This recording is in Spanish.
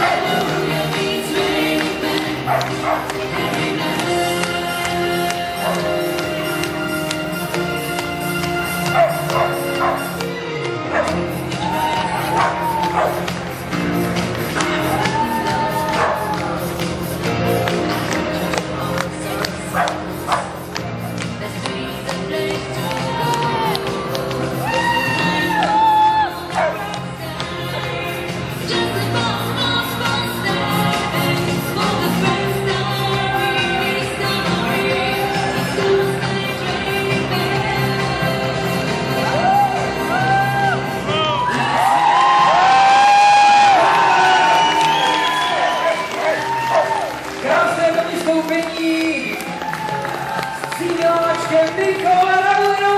Hallelujah means anything. con Nico Maradona.